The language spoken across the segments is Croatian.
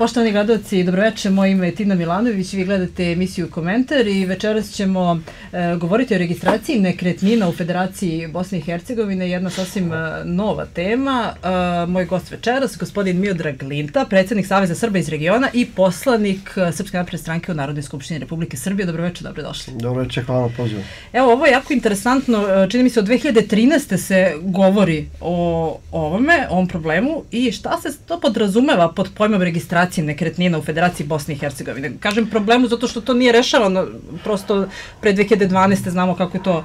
Poštovani gledalci, dobroveče, moje ime je Tina Milanović, vi gledate emisiju Komentar i večeras ćemo e, govoriti o registraciji nekretnina u Federaciji Bosne i Hercegovine, jedna sasvim e, nova tema. E, moj gost večeras, gospodin Miodrag Linta, predsednik Saveza Srba iz regiona i poslanik e, Srpske napredne stranke u Narodnoj skupštini Republike Srbije. Dobroveče, dobrodošli. Dobroveče, hvala na pozivu. Evo, ovo je jako interesantno, e, čini mi se od 2013. se govori o ovome, o ovom problemu i šta se to podrazumeva pod pojmom registracije nekretnina u Federaciji Bosne i Hercegovine. Kažem problemu zato što to nije rešavano, prosto pre 2012. znamo kako je to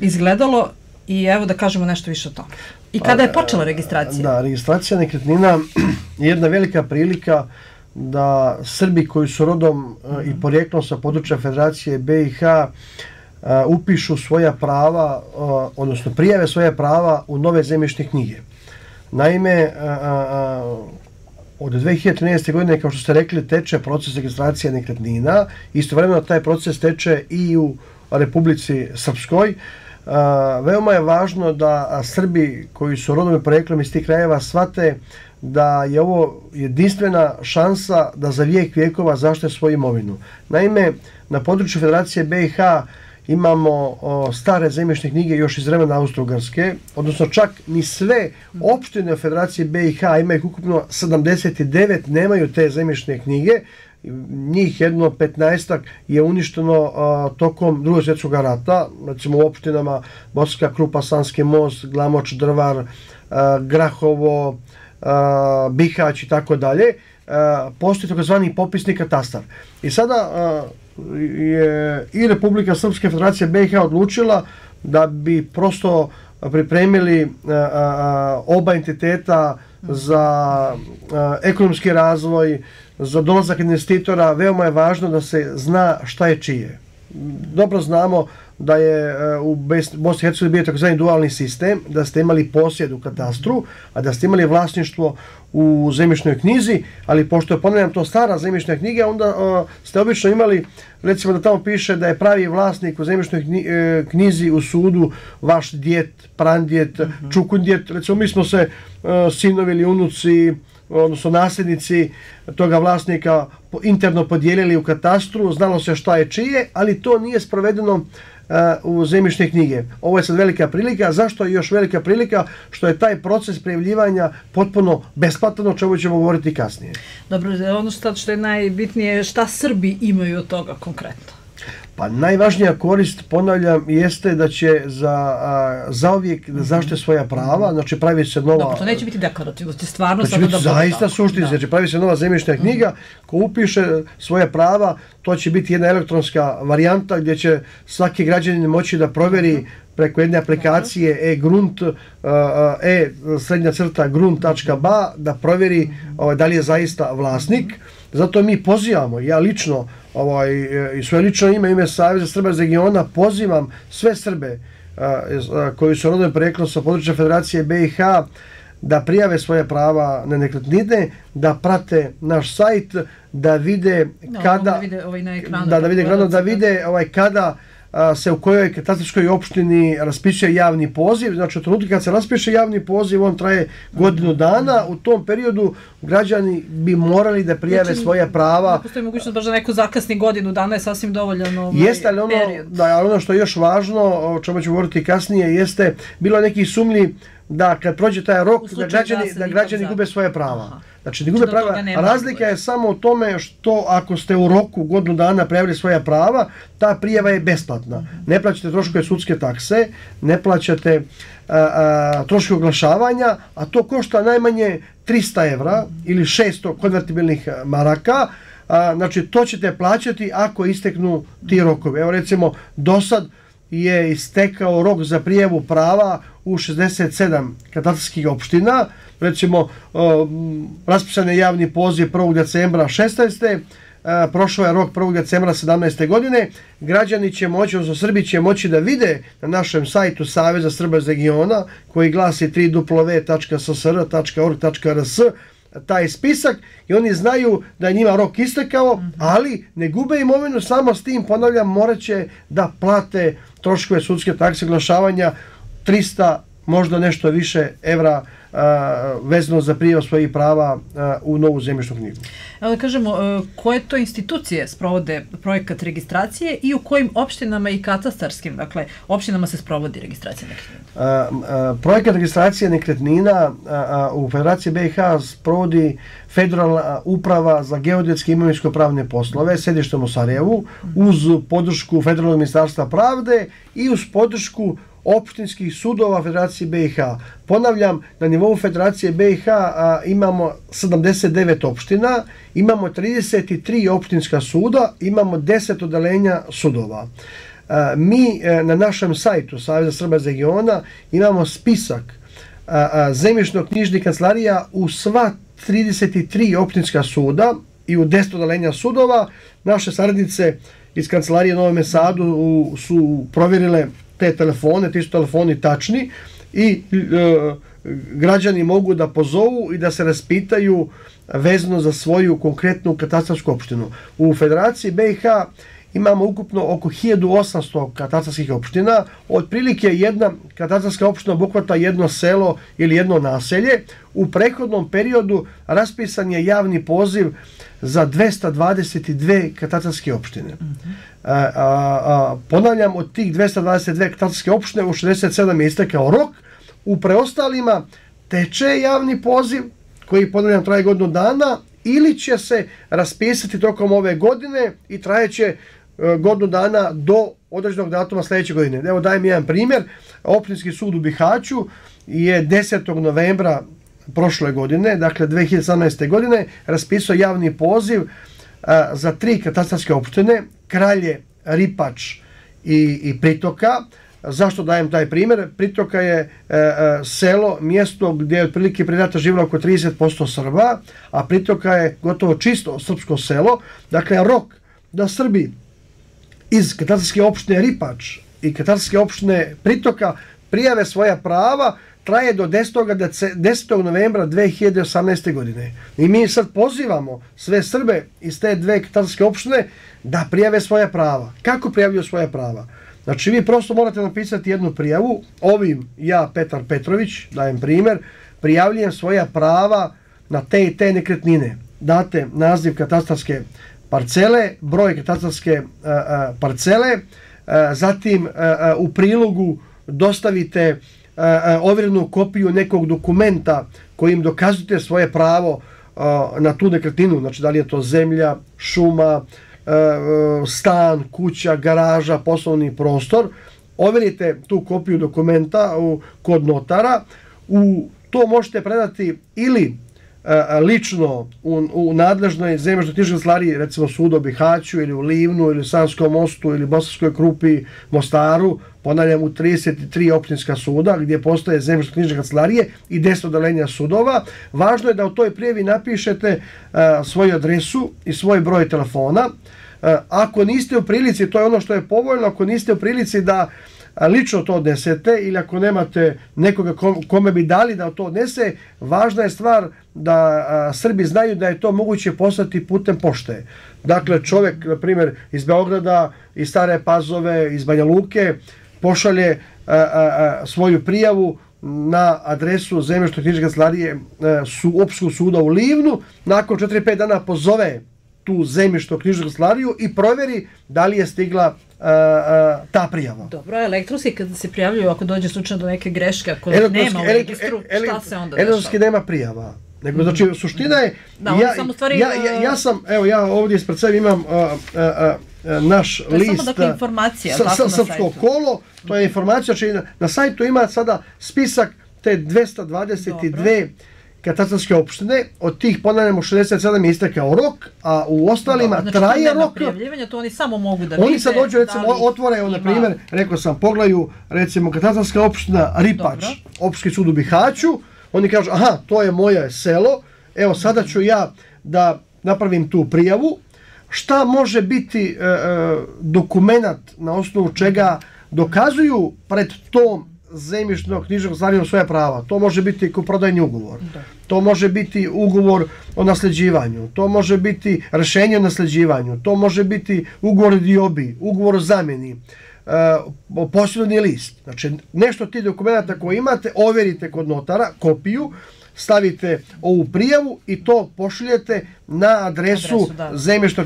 izgledalo i evo da kažemo nešto više o tome. I kada je počela registracija? Da, registracija nekretnina je jedna velika prilika da Srbi koji su rodom e, i porijeklom sa područja Federacije BiH e, upišu svoja prava, e, odnosno prijave svoja prava u nove zemljišne knjige. Naime, od 2013. godine, kao što ste rekli, teče proces registracije nekretnina. Istovremeno taj proces teče i u Republici Srpskoj. veoma je važno da Srbi koji su rodom i projeklom iz tih krajeva shvate da je ovo jedinstvena šansa da za vijek vijekova zašte svoju imovinu. Naime, na području Federacije BiH imamo o, stare zemljišne knjige još iz vremena Austro-Ugarske, odnosno čak ni sve opštine Federacije BiH, ima ih ukupno 79, nemaju te zemljišne knjige, njih jedno 15 je uništeno a, tokom drugog svjetskog rata, recimo u opštinama Boska Krupa, Sanski most, Glamoč, Drvar, a, Grahovo, a, Bihać i tako dalje, postoji takozvani popisni katastar. I sada je i Republika Srpske federacije BiH odlučila da bi prosto pripremili oba entiteta za ekonomski razvoj, za dolazak investitora, veoma je važno da se zna šta je čije. Dobro znamo da je e, u Bosni i Hercegovini bio takozvani dualni sistem, da ste imali posjed u katastru, a da ste imali vlasništvo u zemljišnoj knjizi, ali pošto je, ponavljam, to stara zemljišna knjiga, onda uh, ste obično imali, recimo da tamo piše da je pravi vlasnik u zemljišnoj e, knjizi u sudu vaš djet, prandjet, mhm. čukundjet, recimo mi smo se uh, sinovi ili unuci, odnosno nasljednici toga vlasnika interno podijelili u katastru, znalo se šta je čije, ali to nije sprovedeno u zemljišne knjige. Ovo je sad velika prilika. Zašto je još velika prilika? Što je taj proces prijavljivanja potpuno besplatan, o čemu ćemo govoriti kasnije. Dobro, ono što je najbitnije, šta Srbi imaju od toga konkretno? Pa najvažnija korist, ponavljam, jeste da će za, a, za uvijek da zašte svoja prava, znači pravi se nova... Dobro, to neće biti deklarativno, to stvarno sada da bude zaista suštinski, znači pravi se nova zemljišna knjiga, ko upiše svoje prava, to će biti jedna elektronska varijanta gdje će svaki građanin moći da proveri preko jedne aplikacije e-grunt, e srednja crta grunt.ba da proveri ovaj, da li je zaista vlasnik. Zato mi pozivamo, ja lično, ovaj, i svoje lično ime, ime Savjeza Srba iz regiona, pozivam sve Srbe koji su rodom projektom sa područja Federacije BiH da prijave svoje prava na nekretnine, da prate naš sajt, da vide kada... Da vide ovaj na ekranu. Da, da vide, da vide ovaj, kada se u kojoj katastarskoj opštini raspiše javni poziv. Znači, u trenutku kad se raspiše javni poziv, on traje godinu dana. U tom periodu građani bi morali da prijave znači, svoje prava. Postoji mogućnost baš da neko zakasni godinu dana je sasvim dovoljan ovaj jeste, ali ono, period. Da, ali ono što je još važno, o čemu ću govoriti kasnije, jeste bilo neki sumlji da kad prođe taj rok da građani, da građani gube svoje prava. Aha. Znači, ne gube prava. Razlika je samo u tome što ako ste u roku godinu dana prijavili svoja prava, ta prijava je besplatna. Ne plaćate troškove sudske takse, ne plaćate troškove oglašavanja, a to košta najmanje 300 evra ili 600 konvertibilnih maraka. A, znači, to ćete plaćati ako isteknu ti rokovi. Evo recimo, do sad je istekao rok za prijevu prava u 67 katastarskih opština, recimo raspisan je javni poziv 1. decembra 16. prošao je rok 1. decembra 17. godine, građani će moći, odnosno Srbi će moći da vide na našem sajtu Saveza Srba iz regiona, koji glasi www.ssr.org.rs, taj spisak i oni znaju da je njima rok istekao, ali ne gube imovinu samo s tim, ponavljam, morat će da plate трошкове судски такси, глашавања 300, можда нешто више евра vezano za prijav svojih prava u novu zemljišnu knjigu. Da kažemo, e, koje to institucije sprovode projekat registracije i u kojim opštinama i katastarskim, dakle, opštinama se sprovodi registracija nekretnina? Projekat registracije nekretnina u Federaciji BiH sprovodi Federalna uprava za geodetske i imovinsko-pravne poslove, sedištem u Sarajevu, uz podršku Federalnog ministarstva pravde i uz podršku opštinskih sudova Federacije BiH. Ponavljam, na nivou Federacije BiH imamo 79 opština, imamo 33 opštinska suda, imamo 10 odelenja sudova. Mi e, na našem sajtu Savjeza Srba iz regiona imamo spisak zemljišnog knjižnih kancelarija u sva 33 opštinska suda i u 10 odelenja sudova. Naše saradnice iz kancelarije Novom Sadu u, su provjerile te telefone, ti su telefoni tačni i e, građani mogu da pozovu i da se raspitaju vezano za svoju konkretnu katastarsku opštinu. U Federaciji BiH imamo ukupno oko 1800 katastarskih opština, otprilike jedna katastarska opština obuhvata jedno selo ili jedno naselje. U prehodnom periodu raspisan je javni poziv za 222 katastarske opštine. -hmm. a, a, ponavljam, od tih 222 katastarske opštine u 67 je istekao rok, u preostalima teče javni poziv koji, ponavljam, traje godinu dana ili će se raspisati tokom ove godine i trajeće godinu dana do određenog datuma sljedeće godine. Evo dajem jedan primjer. Opštinski sud u Bihaću je 10. novembra prošle godine, dakle 2017. godine, raspisao javni poziv a, za tri katastarske opštine, Kralje, Ripač i, i Pritoka. Zašto dajem taj primjer? Pritoka je e, e, selo, mjesto gdje je otprilike prije živjelo oko 30% Srba, a Pritoka je gotovo čisto srpsko selo. Dakle, rok da Srbi iz katastarske opštine Ripač i katastarske opštine Pritoka prijave svoja prava, traje do 10. 10. novembra 2018. godine. I mi sad pozivamo sve Srbe iz te dve katarske opštine da prijave svoje prava. Kako prijavljuju svoje prava? Znači vi prosto morate napisati jednu prijavu. Ovim ja, Petar Petrović, dajem primjer, prijavljujem svoja prava na te i te nekretnine. Date naziv katastarske parcele, broj katastarske a, a, parcele, a, zatim u prilogu dostavite ovjerenu kopiju nekog dokumenta kojim dokazujete svoje pravo na tu nekretninu, znači da li je to zemlja, šuma, stan, kuća, garaža, poslovni prostor, ovjerite tu kopiju dokumenta kod notara, u to možete predati ili lično u, nadležnoj zemljišnoj knjižnoj slari, recimo sudu u Bihaću ili u Livnu ili u Sanskom mostu ili Bosanskoj krupi, Mostaru, ponavljam u 33 općinska suda gdje postoje zemljišnoj knjižnoj kancelarije i 10 odelenja sudova. Važno je da u toj prijevi napišete svoju adresu i svoj broj telefona. Ako niste u prilici, to je ono što je povoljno, ako niste u prilici da lično to odnesete ili ako nemate nekoga kome bi dali da to odnese, važna je stvar da Srbi znaju da je to moguće poslati putem pošte. Dakle, čovjek, na primjer, iz Beograda, iz Stare Pazove, iz Banja Luke, pošalje svoju prijavu na adresu zemlješto knjižne kancelarije su opskog suda u Livnu, nakon 4-5 dana pozove tu zemljišto knjižnu kancelariju i provjeri da li je stigla ta prijava. Dobro, elektronski kada se prijavljuju, ako dođe slučajno do neke greške, ako nema u registru, šta se onda Elektronski nema prijava. Nego, znači, mhm. suština je... Da, ja, sam stvari... Ja, ja, ja sam, evo, ja ovdje ispred sebe imam a, a, a, naš to list... Je samo dakle informacija, sa, sa, Srpsko kolo, to je informacija, znači na, na sajtu ima sada spisak te 222 Dobro katastarske opštine, od tih ponavljamo 67 je istekao rok, a u ostalima znači, traje rok. To oni samo mogu da vide. Oni sad dođu, recimo, da otvore, evo, na primjer, rekao sam, pogledaju, recimo, katastarska opština Ripač, opštinski sud u Bihaću, oni kažu, aha, to je moje selo, evo, sada ću ja da napravim tu prijavu, šta može biti e, e, dokumentat na osnovu čega dokazuju pred tom zemljišnog knjižnog stvarima svoje prava. To može biti kuprodajni ugovor. Da. To može biti ugovor o nasljeđivanju. To može biti rešenje o nasljeđivanju. To može biti ugovor o diobi, ugovor o zamjeni. uh, posljedni list. Znači, nešto ti dokumenta koje imate, overite kod notara, kopiju, stavite ovu prijavu i to pošaljete na adresu,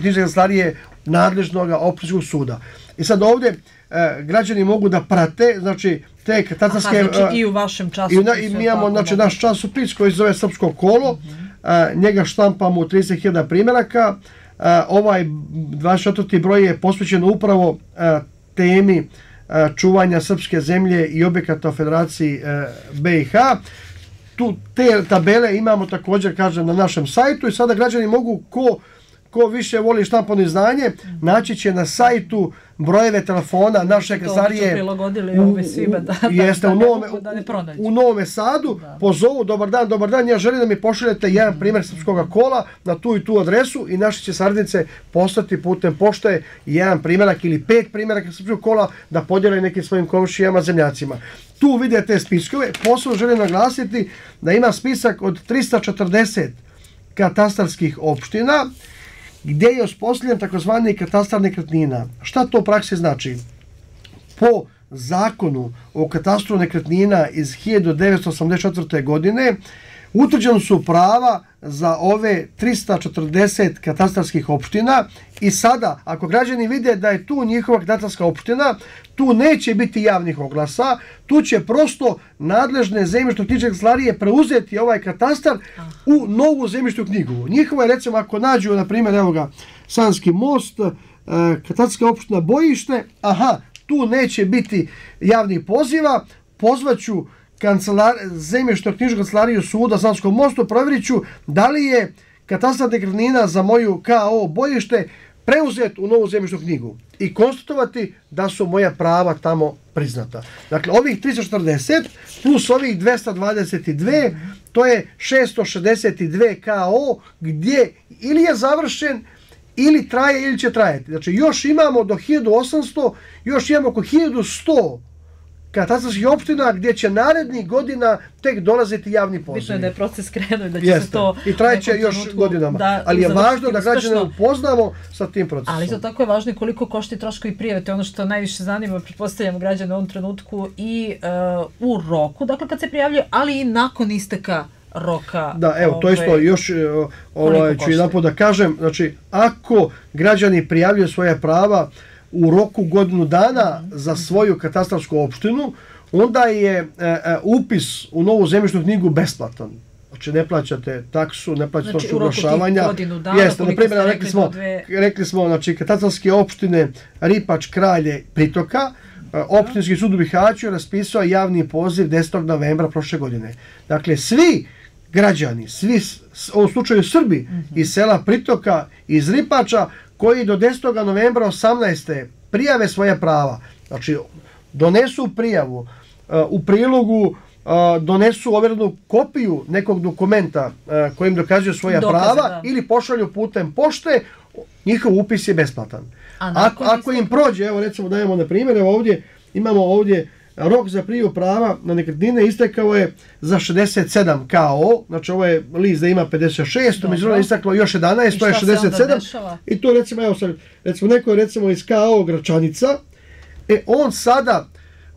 knjižne kancelarije nadležnog općinskog suda. I sad ovdje e, građani mogu da prate, znači te katastarske... Aha, znači i u vašem časopisu. I, na, i mi imamo znači, naš časopis koji se zove Srpsko kolo, uh -huh. a, njega štampamo u 30.000 primjeraka, a, ovaj 24. broj je posvećen upravo a, temi čuvanja srpske zemlje i objekata u Federaciji BiH. Tu te tabele imamo također, kažem, na našem sajtu i sada građani mogu ko ko više voli štampano izdanje, naći će na sajtu brojeve telefona naše kancelarije u, svima, da, jeste, da, u, novome, da u, u Novome Sadu, pozovu, dobar dan, dobar dan, ja želim da mi pošaljete jedan primjer srpskog kola na tu i tu adresu i naše će sardnice postati putem pošte jedan primjerak ili pet primjeraka srpskog kola da podijele nekim svojim komšijama, zemljacima. Tu vidite spiskove, posebno želim naglasiti da ima spisak od 340 katastarskih opština, gdje je uspostavljen takozvani katastar nekretnina. Šta to u praksi znači? Po zakonu o katastru nekretnina iz 1984. godine utvrđeno su prava za ove 340 katastarskih opština i sada, ako građani vide da je tu njihova katastarska opština, tu neće biti javnih oglasa, tu će prosto nadležne zemljišno knjižne kancelarije preuzeti ovaj katastar u novu zemljišnu knjigu. Njihovo je, recimo, ako nađu, na primjer, evo ga, Sanski most, e, katastarska opština Bojište, aha, tu neće biti javnih poziva, pozvaću kancelar, zemljišno knjižnu kancelariju suda Sanskog mostu, provjerit ću da li je katastar nekretnina za moju KO bojište preuzet u novu zemljišnu knjigu i konstatovati da su moja prava tamo priznata. Dakle, ovih 340 plus ovih 222, to je 662 KO gdje ili je završen ili traje ili će trajati. Znači, još imamo do 1800, još imamo oko 1100 katastarskih opština gdje će narednih godina tek dolaziti javni poziv. Bitno je da je proces krenuo da će Jeste. se to... I trajeće još godinama. Da, ali je važno da građane upoznamo sa tim procesom. Ali to tako je važno i koliko košti troškovi prijave. To je ono što najviše zanima, pretpostavljamo građane u ovom trenutku i uh, u roku, dakle kad se prijavljaju, ali i nakon isteka roka. Da, evo, to isto ovaj, još ovaj, ću jedan da kažem. Znači, ako građani prijavljaju svoje prava, u roku godinu dana za svoju katastarsku opštinu, onda je e, e, upis u novu zemljišnu knjigu besplatan. Znači ne plaćate taksu, ne plaćate znači, oglašavanja. Jeste, na primjer, rekli smo, dve... rekli smo, znači katastarske opštine Ripač, Kralje, Pritoka, e, opštinski sud u Bihaću je raspisao javni poziv 10. novembra prošle godine. Dakle, svi građani, svi, u slučaju Srbi, mm -hmm. iz sela Pritoka, iz Ripača, koji do 10. novembra 18. prijave svoje prava, znači donesu prijavu, uh, u prilogu uh, donesu overenu kopiju nekog dokumenta uh, kojim dokazuju svoja Dokaze, prava da. ili pošalju putem pošte, njihov upis je besplatan. A ako, ako im prođe, evo recimo dajemo na primjer, evo ovdje imamo ovdje rok za priju prava na nekretnine istekao je za 67 KO, znači ovo je list da ima 56, to međutim isteklo još 11, to je 67. I to recimo, evo sad, recimo neko je recimo iz KO Gračanica, e on sada,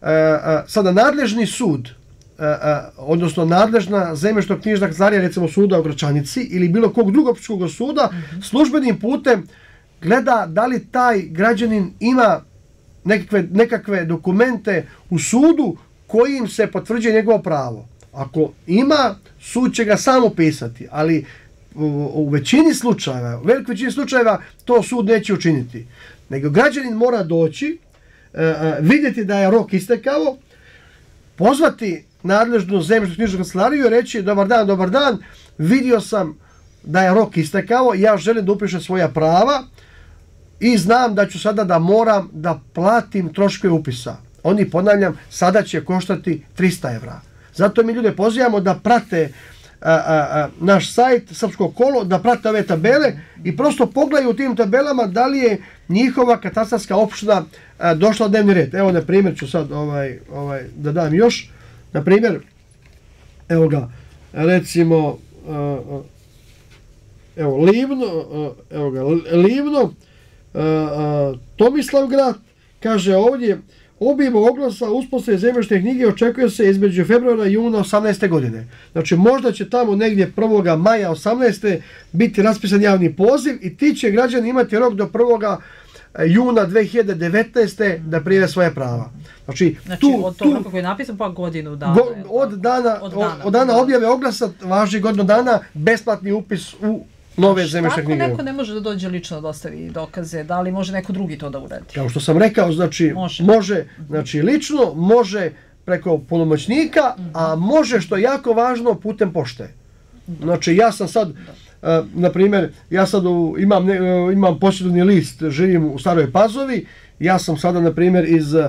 uh, uh, sada nadležni sud, uh, odnosno nadležna zemlješto knjižna kancelarija recimo suda u Gračanici ili bilo kog drugog suda, mm -hmm. službenim putem gleda da li taj građanin ima nekakve, nekakve dokumente u sudu kojim se potvrđuje njegovo pravo. Ako ima, sud će ga samo pisati, ali u, većini slučajeva, u velikoj većini slučajeva, to sud neće učiniti. Nego građanin mora doći, e, e, vidjeti da je rok istekao, pozvati nadležnu zemlju knjižnu kancelariju i reći dobar dan, dobar dan, vidio sam da je rok istekao, ja želim da upišem svoja prava, i znam da ću sada da moram da platim troškove upisa. Oni, ponavljam, sada će koštati 300 evra. Zato mi ljude pozivamo da prate a, a, naš sajt Srpsko kolo, da prate ove tabele i prosto pogledaju u tim tabelama da li je njihova katastarska opština došla u dnevni red. Evo, na primjer, ću sad ovaj, ovaj, da dam još. Na primjer, evo ga, recimo, evo, Livno, evo ga, Livno, Tomislav grad kaže ovdje, obim oglasa uspostave zemljišne knjige očekuje se između februara i juna 18. godine. Znači možda će tamo negdje 1. maja 18. biti raspisan javni poziv i ti će građani imati rok do 1 juna 2019. da prijeve svoje prava. Znači, znači tu, od toga kako je napisan pa godinu dana. Go, od, dana, od, dana, od dana objave oglasa važi godinu dana besplatni upis u nove zemljišne knjige. Ako neko ne može da dođe lično da ostavi dokaze, da li može neko drugi to da uradi? Kao što sam rekao, znači može, može znači lično, može preko punomoćnika, mm -hmm. a može što je jako važno putem pošte. Znači ja sam sad E, na primjer, ja sad u, imam, ne, e, imam posjedovni list, živim u Staroj Pazovi, ja sam sada, na primjer, iz uh,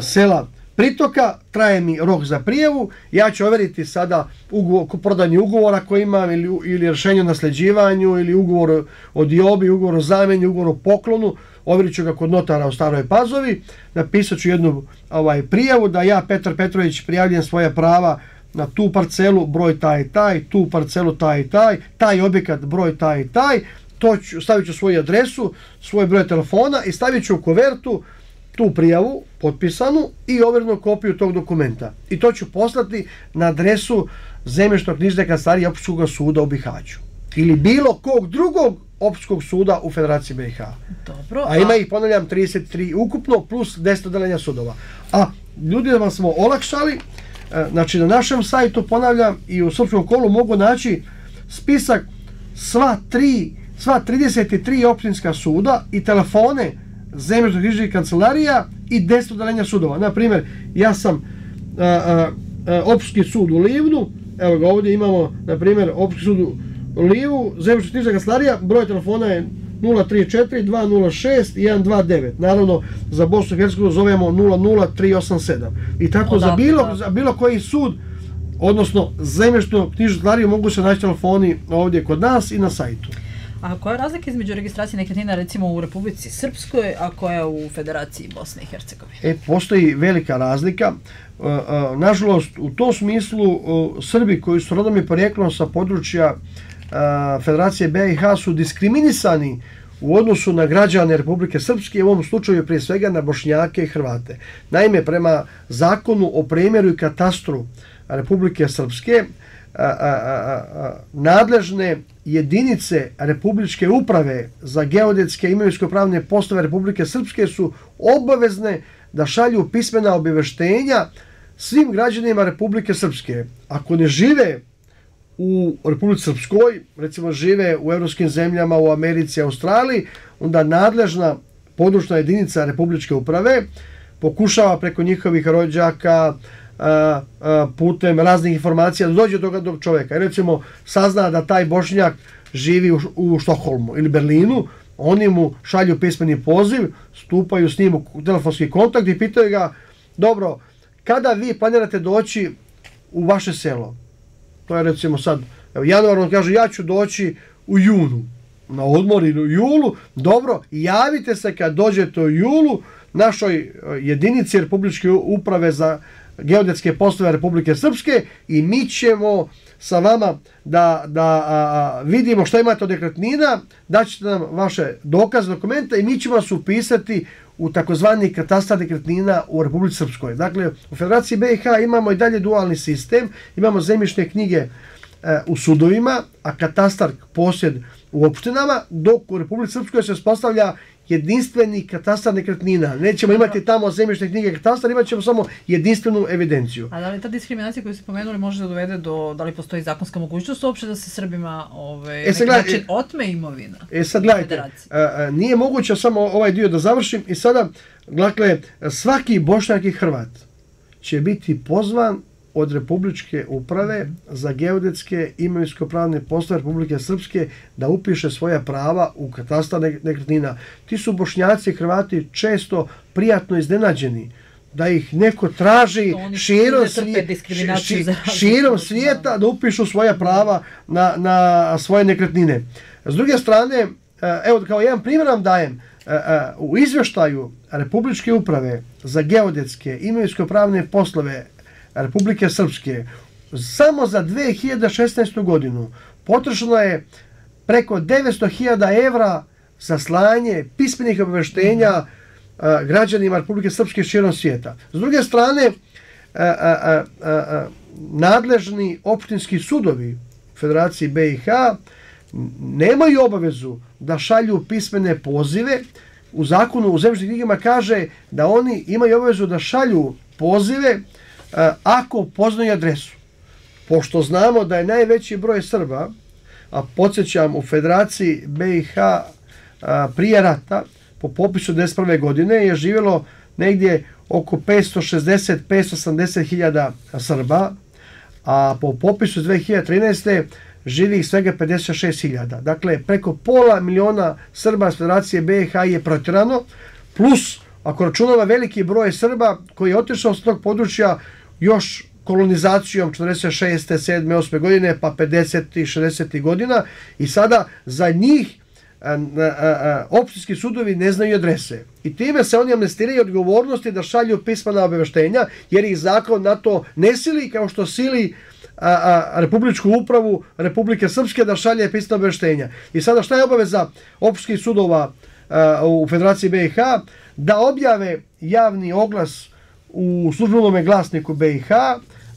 sela Pritoka, traje mi rok za prijevu, ja ću overiti sada ugovor, prodanje ugovora koji imam ili, ili rješenje o nasljeđivanju ili ugovor o diobi, ugovor o zameni, ugovor o poklonu, overit ću ga kod notara u Staroj Pazovi, napisat ću jednu ovaj, prijevu da ja, Petar Petrović, prijavljen svoje prava na tu parcelu broj taj i taj, tu parcelu taj i taj, taj objekat broj taj i taj, to ću, stavit ću svoju adresu, svoj broj telefona i stavit ću u kovertu tu prijavu potpisanu i overnu kopiju tog dokumenta. I to ću poslati na adresu zemlještog knjižne kancelarije Opskog suda u Bihaću. Ili bilo kog drugog Opskog suda u Federaciji BiH. Dobro. A ima ih, ponavljam, 33 ukupno plus 10 odelenja sudova. A ljudi da vam smo olakšali, E, znači na našem sajtu ponavljam i u srpskom kolu mogu naći spisak sva tri sva 33 općinska suda i telefone zemlježno knjižnih kancelarija i 10 udalenja sudova. Na primjer, ja sam a, a, a, općinski sud u Livnu, evo ga ovdje imamo, na primjer, sud u Livu, zemlježno knjižna kancelarija, broj telefona je 034 206 129. Naravno, za Bosnu i Hercegovinu zovemo 00387. I tako za bilo, za bilo koji sud, odnosno zemlještno knjižnu stvariju, mogu se naći telefoni ovdje kod nas i na sajtu. A koja je razlika između registracije nekretnina recimo u Republici Srpskoj, a koja je u Federaciji Bosne i Hercegovine? E, postoji velika razlika. E, e, nažalost, u tom smislu e, Srbi koji su rodom i porijeklom sa područja Federacije BiH su diskriminisani u odnosu na građane Republike Srpske, u ovom slučaju prije svega na Bošnjake i Hrvate. Naime, prema zakonu o premjeru i katastru Republike Srpske, a, a, nadležne jedinice Republičke uprave za geodetske i imovinsko-pravne postave Republike Srpske su obavezne da šalju pismena obaveštenja svim građanima Republike Srpske. Ako ne žive u Republici Srpskoj, recimo žive u evropskim zemljama, u Americi, Australiji, onda nadležna područna jedinica Republičke uprave pokušava preko njihovih rođaka a, putem raznih informacija da dođe do tog čovjeka. Recimo, sazna da taj bošnjak živi u, u Štokholmu ili Berlinu, oni mu šalju pismeni poziv, stupaju s njim u telefonski kontakt i pitaju ga, dobro, kada vi planirate doći u vaše selo? to je recimo sad, evo, januar on kaže ja ću doći u junu na odmor ili u julu, dobro, javite se kad dođete u julu našoj e, jedinici Republičke uprave za geodetske poslove Republike Srpske i mi ćemo sa vama da, da vidimo što imate od nekretnina, daćete nam vaše dokaze, dokumente i mi ćemo vas upisati u takozvani katastar nekretnina u Republici Srpskoj. Dakle, u Federaciji BiH imamo i dalje dualni sistem, imamo zemljišne knjige e, u sudovima, a katastar posjed u opštinama, dok u Republici Srpskoj se spostavlja jedinstveni katastar nekretnina. Nećemo imati tamo zemljišne knjige katastar, imat ćemo samo jedinstvenu evidenciju. A da li ta diskriminacija koju ste pomenuli može da dovede do, da li postoji zakonska mogućnost uopšte da se Srbima ove, e, način otme imovina? E sad gledajte, nije moguće samo ovaj dio da završim i sada, dakle, svaki bošnjak i hrvat će biti pozvan od Republičke uprave za geodetske imovinsko-pravne poslove Republike Srpske da upiše svoja prava u katastar nekretnina. Ti su bošnjaci i hrvati često prijatno iznenađeni da ih neko traži širom, svije, ši, širom svijeta da upišu svoja prava na, na svoje nekretnine. S druge strane, e, evo kao jedan primjer vam dajem, e, e, u izvještaju Republičke uprave za geodetske imovinsko-pravne poslove Republike Srpske samo za 2016. godinu potrošeno je preko 900.000 evra za slanje pismenih obaveštenja građanima Republike Srpske širom svijeta. S druge strane, nadležni opštinski sudovi Federaciji BiH nemaju obavezu da šalju pismene pozive. U zakonu u zemljišnim knjigama kaže da oni imaju obavezu da šalju pozive ako poznaju adresu. Pošto znamo da je najveći broj Srba, a podsjećam u Federaciji BiH prije rata, po popisu 1991. godine je živjelo negdje oko 560-580 hiljada Srba, a po popisu 2013. živi ih svega 56 hiljada. Dakle, preko pola miliona Srba s Federacije BiH je protirano, plus, ako računava veliki broj Srba koji je otišao s tog područja još kolonizacijom 46. 7. 8. godine pa 50. i 60. godina i sada za njih općinski sudovi ne znaju adrese. I time se oni amnestiraju odgovornosti da šalju pismana obaveštenja, jer ih zakon na to ne sili, kao što sili Republičku upravu Republike Srpske da šalje pismana obaveštenja. I sada šta je obaveza općinskih sudova u Federaciji BiH? Da objave javni oglas u službenom glasniku BiH,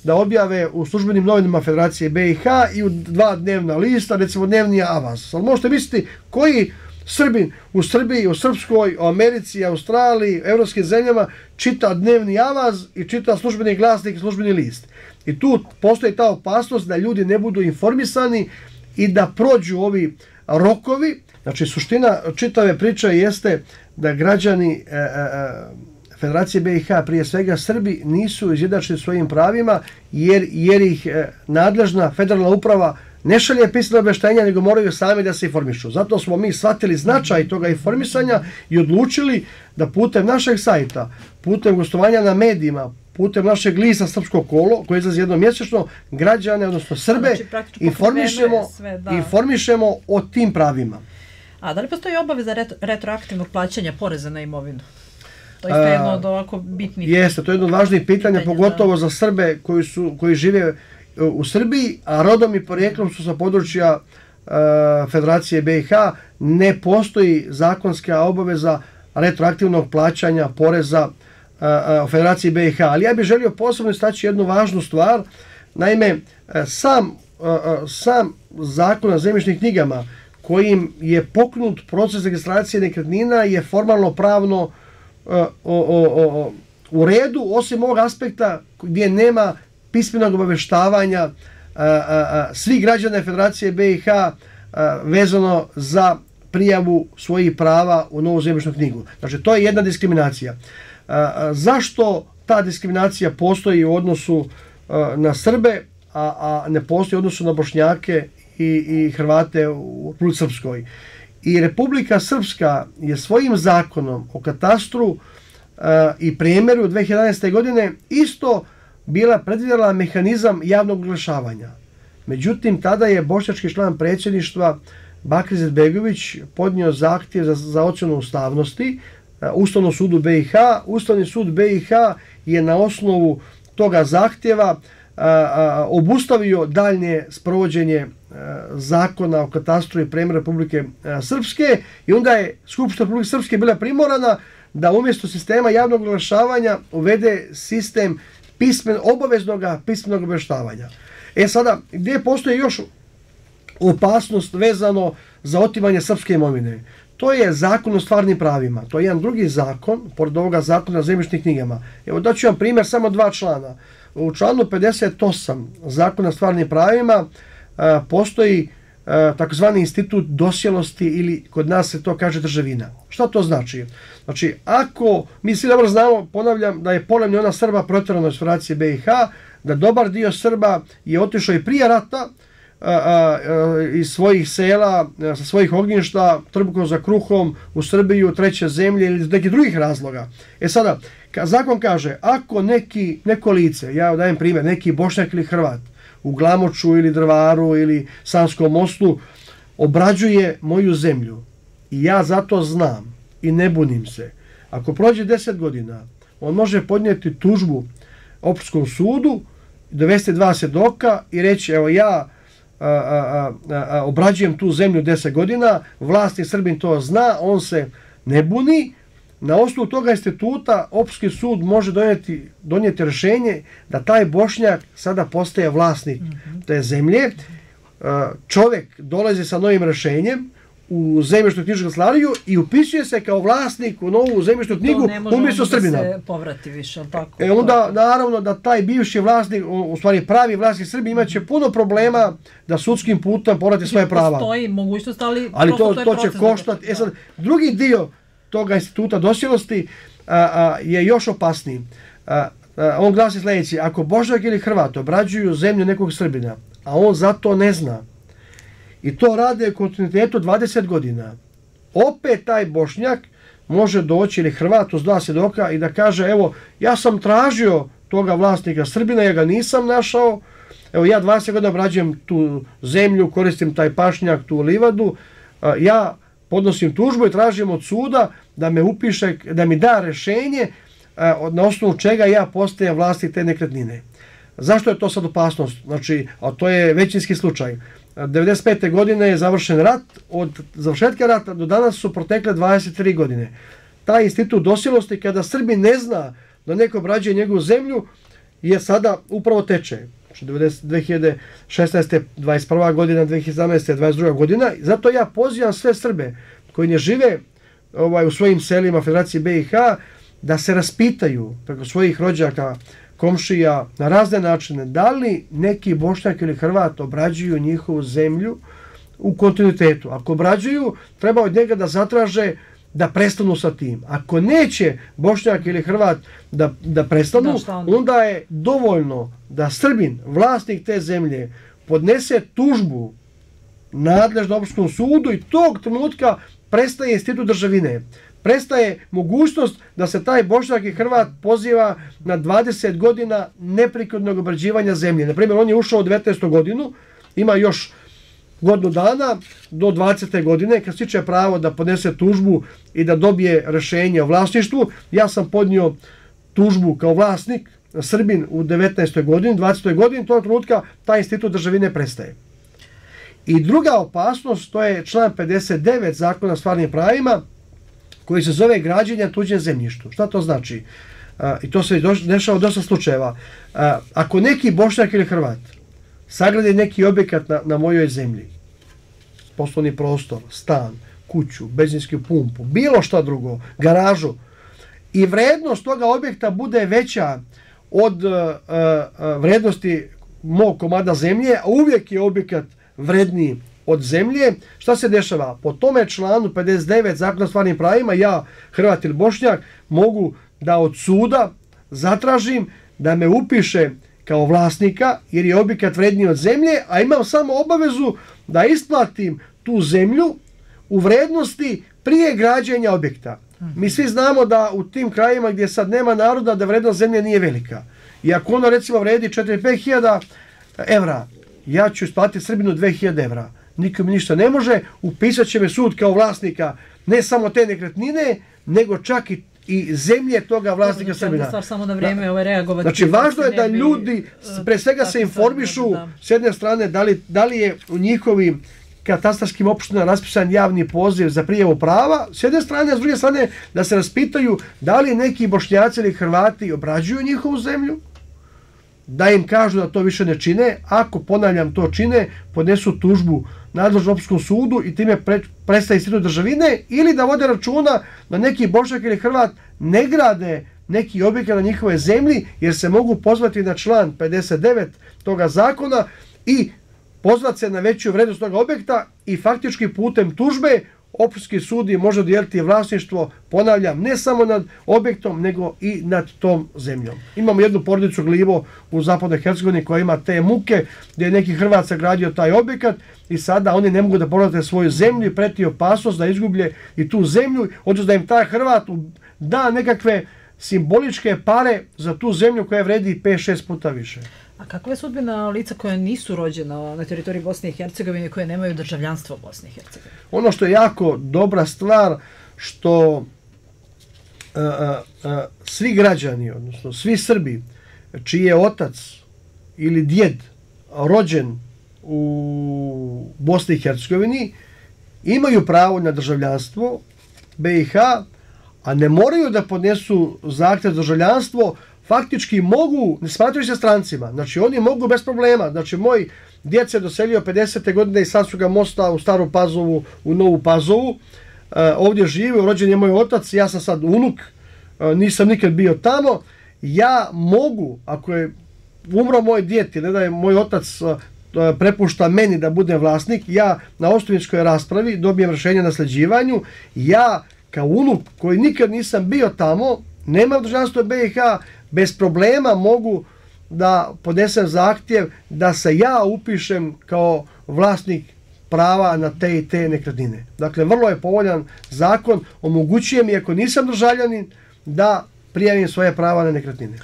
da objave u službenim novinama Federacije BiH i u dva dnevna lista, recimo dnevni avans. Ali možete misliti koji Srbin u Srbiji, u Srpskoj, u Americi, Australiji, evropskim zemljama čita dnevni avaz i čita službeni glasnik i službeni list. I tu postoji ta opasnost da ljudi ne budu informisani i da prođu ovi rokovi. Znači, suština čitave priče jeste da građani e, e, e Federacije BiH, prije svega Srbi, nisu izjedačili svojim pravima jer, jer ih e, nadležna federalna uprava ne šalje pisane obeštenja, nego moraju sami da se informišu. Zato smo mi shvatili značaj toga informisanja i odlučili da putem našeg sajta, putem gostovanja na medijima, putem našeg lisa Srpsko kolo, koje izlazi jednom mjesečno, građane, odnosno Srbe, znači, informišemo, sve, informišemo o tim pravima. A da li postoji obaveza retro, retroaktivnog plaćanja poreza na imovinu? To je jedno od ovako bitnih Jeste, to je jedno od važnih pitanja, pitanja pogotovo da. za Srbe koji, su, koji žive u Srbiji, a rodom i porijeklom su sa područja uh, Federacije BiH, ne postoji zakonska obaveza retroaktivnog plaćanja poreza uh, Federaciji BiH. Ali ja bih želio posebno istaći jednu važnu stvar. Naime, sam, uh, sam zakon na zemljišnim knjigama kojim je poknut proces registracije nekretnina je formalno pravno o, o, o, u redu, osim ovog aspekta gdje nema pismenog obaveštavanja a, a, svih građana Federacije BiH vezano za prijavu svojih prava u novu zemljišnu knjigu. Znači, to je jedna diskriminacija. Zašto ta diskriminacija postoji u odnosu na Srbe, a, a ne postoji u odnosu na Bošnjake i, i Hrvate u Republike Srpskoj? I Republika Srpska je svojim zakonom o katastru uh, i primjeru 2011. godine isto bila predvidjela mehanizam javnog oglašavanja. Međutim, tada je bošnjački član predsjedništva Bakri Zedbegović podnio zahtjev za, ocjenu ustavnosti uh, Ustavnom sudu BiH. Ustavni sud BiH je na osnovu toga zahtjeva uh, obustavio daljnje sprovođenje zakona o katastru i premjer Republike Srpske i onda je Skupština Republike Srpske bila primorana da umjesto sistema javnog oglašavanja uvede sistem pismen, obaveznog pismenog obještavanja. E sada, gdje postoje još opasnost vezano za otimanje srpske imovine? To je zakon o stvarnim pravima. To je jedan drugi zakon, pored ovoga zakona na zemljišnim knjigama. Evo daću vam primjer samo dva člana. U članu 58 zakona o stvarnim pravima postoji takozvani institut dosjelosti ili kod nas se to kaže državina. Šta to znači? Znači, ako mi svi dobro znamo, ponavljam, da je pola miliona Srba protjerano iz Federacije BiH, da dobar dio Srba je otišao i prije rata iz svojih sela, sa svojih ognjišta, trbukom za kruhom u Srbiju, treće zemlje ili iz nekih drugih razloga. E sada, zakon kaže, ako neki, neko lice, ja dajem primjer, neki bošnjak ili hrvat, u Glamoču ili Drvaru ili Sanskom mostu, obrađuje moju zemlju. I ja zato znam i ne bunim se. Ako prođe 10 godina, on može podnijeti tužbu opštskom sudu, dovesti dva sedoka i reći, evo ja obrađujem tu zemlju 10 godina, vlasti Srbin to zna, on se ne buni, na osnovu toga instituta opštinski sud može donijeti, donijeti rješenje da taj Bošnjak sada postaje vlasnik te zemlje. E, čovjek dolazi sa novim rješenjem u zemljišnu knjižnu kancelariju i upisuje se kao vlasnik u novu zemljišnu knjigu umjesto Srbina. Ne može se povrati više, tako? E onda, naravno, da taj bivši vlasnik, u stvari pravi vlasnik Srbi, imaće puno problema da sudskim putem povrati svoje prava. Postoji mogućnost, ali, ali to, to, to će koštati. E sad, drugi dio toga instituta dosjelosti je još opasniji. On glasi sljedeći, ako Božak ili Hrvat obrađuju zemlju nekog Srbina, a on za to ne zna, i to rade u kontinuitetu 20 godina, opet taj Bošnjak može doći ili Hrvat uz dva svjedoka i da kaže, evo, ja sam tražio toga vlasnika Srbina, ja ga nisam našao, evo, ja 20 godina obrađujem tu zemlju, koristim taj pašnjak, tu livadu, ja podnosim tužbu i tražim od suda da me upiše, da mi da rešenje na osnovu čega ja postajem vlasnik te nekretnine. Zašto je to sad opasnost? Znači, a to je većinski slučaj. 95. godine je završen rat, od završetka rata do danas su protekle 23 godine. Taj institut dosilosti kada Srbi ne zna da neko obrađuje njegovu zemlju je sada upravo teče. Znači 2016. 21. godina, 2017. 22. godina. Zato ja pozivam sve Srbe koji ne žive ovaj, u svojim selima Federacije BiH da se raspitaju preko svojih rođaka, komšija na razne načine, da li neki bošnjak ili hrvat obrađuju njihovu zemlju u kontinuitetu. Ako obrađuju, treba od njega da zatraže da prestanu sa tim. Ako neće bošnjak ili hrvat da, da prestanu, da, onda je dovoljno da Srbin, vlasnik te zemlje, podnese tužbu nadležno opštinskom sudu i tog trenutka prestaje institut državine prestaje mogućnost da se taj Bošnjak i Hrvat poziva na 20 godina neprikodnog obrađivanja zemlje. Naprimjer, on je ušao u 19. godinu, ima još godinu dana do 20. godine, kad stiče pravo da podnese tužbu i da dobije rešenje o vlasništvu. Ja sam podnio tužbu kao vlasnik Srbin u 19. godini, 20. godini, to je trenutka taj institut državine prestaje. I druga opasnost, to je član 59 zakona o stvarnim pravima, koji se zove građenja tuđem zemljištu. Šta to znači? I to se dešava dosta slučajeva. Ako neki bošnjak ili hrvat sagradi neki objekat na, na mojoj zemlji, poslovni prostor, stan, kuću, benzinsku pumpu, bilo šta drugo, garažu, i vrednost toga objekta bude veća od a, a, vrednosti mog komada zemlje, a uvijek je objekat vredniji od zemlje. Šta se dešava? Po tome članu 59 zakona stvarnim pravima ja, Hrvat ili Bošnjak, mogu da od suda zatražim da me upiše kao vlasnika, jer je objekat vredniji od zemlje, a imam samo obavezu da isplatim tu zemlju u vrednosti prije građenja objekta. Mi svi znamo da u tim krajima gdje sad nema naroda da vrednost zemlje nije velika. I ako ono recimo vredi 4-5 hiljada evra, ja ću isplatiti Srbinu 2000 evra nikom ništa ne može, upisat će me sud kao vlasnika ne samo te nekretnine, nego čak i i zemlje toga vlasnika Srbina. Stvar samo na vrijeme ovaj reagovati. Znači, važno je da ljudi pre svega se informišu s jedne strane da li, da li je u njihovim katastarskim opštinama raspisan javni poziv za prijevu prava, s jedne strane, a s druge strane da se raspitaju da li neki bošnjaci ili hrvati obrađuju njihovu zemlju, da im kažu da to više ne čine, ako ponavljam to čine, podnesu tužbu nadležnom opskom sudu i time pre, prestaje institut državine ili da vode računa da neki bošnjak ili hrvat ne grade neki objekt na njihove zemlji jer se mogu pozvati na član 59 toga zakona i pozvati se na veću vrednost toga objekta i faktički putem tužbe opštinski sud je može dijeliti vlasništvo, ponavljam, ne samo nad objektom, nego i nad tom zemljom. Imamo jednu porodicu Glivo u zapadnoj Hercegovini koja ima te muke gdje je neki Hrvat sagradio taj objekat i sada oni ne mogu da povrate svoju zemlju i preti opasnost da izgublje i tu zemlju, odnosno da im taj Hrvat da nekakve simboličke pare za tu zemlju koja vredi 5-6 puta više. A kakva je sudbina lica koja nisu rođena na teritoriji Bosne i Hercegovine koje nemaju državljanstvo Bosne i Hercegovine? Ono što je jako dobra stvar što a, a, a, svi građani, odnosno svi Srbi, čiji je otac ili djed rođen u Bosni i Hercegovini, imaju pravo na državljanstvo BiH, a ne moraju da podnesu zahtjev za državljanstvo, faktički mogu, ne smatruju se strancima, znači oni mogu bez problema, znači moj djec je doselio 50. godine iz Sanskog mosta u Staru Pazovu, u Novu Pazovu, e, ovdje živi, rođen je moj otac, ja sam sad unuk, e, nisam nikad bio tamo, ja mogu, ako je umro moj djet ili da je moj otac e, prepušta meni da budem vlasnik, ja na ostavinskoj raspravi dobijem rješenje na sljeđivanju, ja kao unuk koji nikad nisam bio tamo, nemam državstvo BiH, bez problema mogu da podesem zahtjev da se ja upišem kao vlasnik prava na te i te nekretnine. Dakle, vrlo je povoljan zakon, omogućuje mi, ako nisam državljanin, da prijavim svoje prava na nekretnine.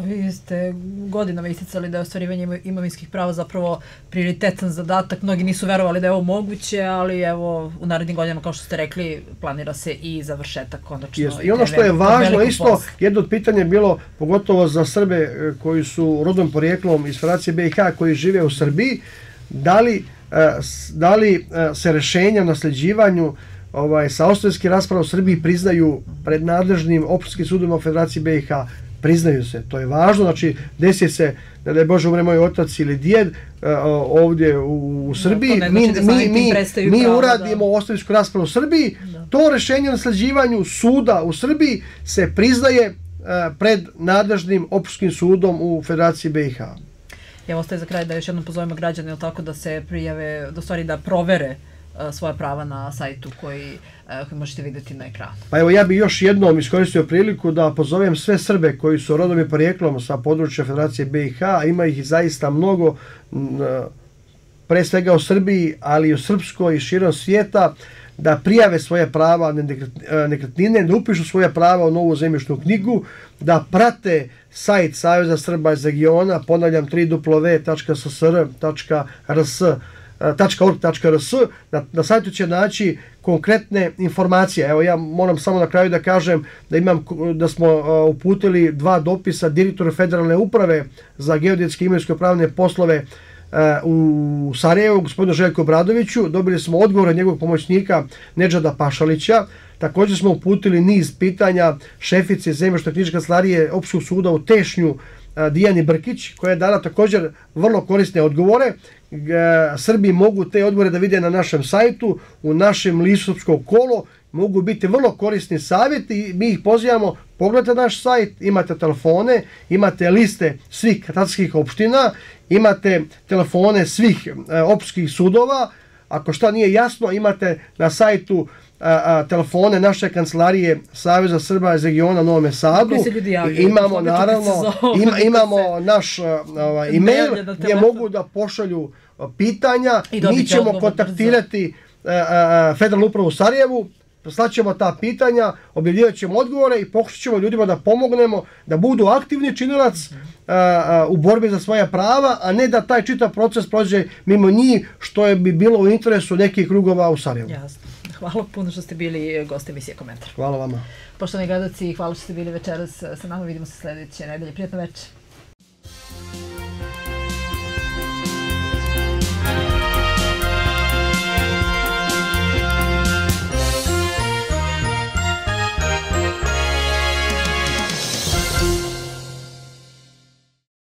Vi ste godinama isticali da je ostvarivanje imovinskih prava zapravo prioritetan zadatak. Mnogi nisu verovali da je ovo moguće, ali evo u narednim godinama, kao što ste rekli, planira se i završetak konačno. Yes. I ono što je važno isto, posla. jedno od pitanja je bilo, pogotovo za Srbe e, koji su rodom porijeklom iz Federacije BiH, koji žive u Srbiji, da li, e, da li e, se rešenja o nasljeđivanju ovaj, sa ostavljski rasprava u Srbiji priznaju pred nadležnim opštinskim sudom u Federaciji BiH priznaju se, to je važno, znači desi se, da je Bože umre moj otac ili djed uh, ovdje u, u Srbiji, no, mi, znači mi, mi, mi pravo, uradimo da. ostavinsku raspravu u Srbiji, da. to rešenje na nasljeđivanju suda u Srbiji se priznaje uh, pred nadležnim opštskim sudom u Federaciji BiH. Evo ostaje za kraj da još jednom pozovemo građane tako da se prijave, da stvari da provere E, svoja prava na sajtu koji, e, koji možete vidjeti na ekranu. Pa evo ja bih još jednom iskoristio priliku da pozovem sve Srbe koji su rodom i porijeklom sa područja Federacije BiH, ima ih zaista mnogo, pre svega u Srbiji, ali i u Srpskoj i širom svijeta, da prijave svoje prava e, nekretnine, da upišu svoje prava u novu zemljišnu knjigu, da prate sajt Savjeza Srba iz regiona, ponavljam www.ssr.rs .org.rs na, na sajtu će naći konkretne informacije. Evo ja moram samo na kraju da kažem da imam da smo uputili dva dopisa direktora federalne uprave za geodetske imovinsko pravne poslove u Sarajevu, gospodinu Željko Bradoviću. Dobili smo odgovor od njegovog pomoćnika Neđada Pašalića. Također smo uputili niz pitanja šefice zemljošto knjižka slarije Opskog suda u Tešnju Dijani Brkić, koja je dala također vrlo korisne odgovore. Srbi mogu te odgovore da vide na našem sajtu, u našem Lisovskog kolo, mogu biti vrlo korisni savjeti i mi ih pozivamo, pogledajte naš sajt, imate telefone, imate liste svih katarskih opština, imate telefone svih e, opskih sudova, ako šta nije jasno, imate na sajtu telefone naše kancelarije Saveza Srba iz regiona Novome Sadu. Imamo naravno ima, imamo naš ovaj, e-mail gdje mogu da pošalju pitanja. Mi ćemo kontaktirati a, a, Federalnu upravu u Sarajevu, slaćemo ta pitanja, objavljivat ćemo odgovore i pokušat ćemo ljudima da pomognemo da budu aktivni činilac u borbi za svoja prava, a ne da taj čitav proces prođe mimo njih, što je bi bilo u interesu nekih krugova u Sarajevu. Jasno. Hvala puno što ste bili gosti emisije Komentar. Hvala vama. Poštovani gledaci, hvala što ste bili večeras sa nama. Vidimo se sljedeće nedelje. Prijetno večer.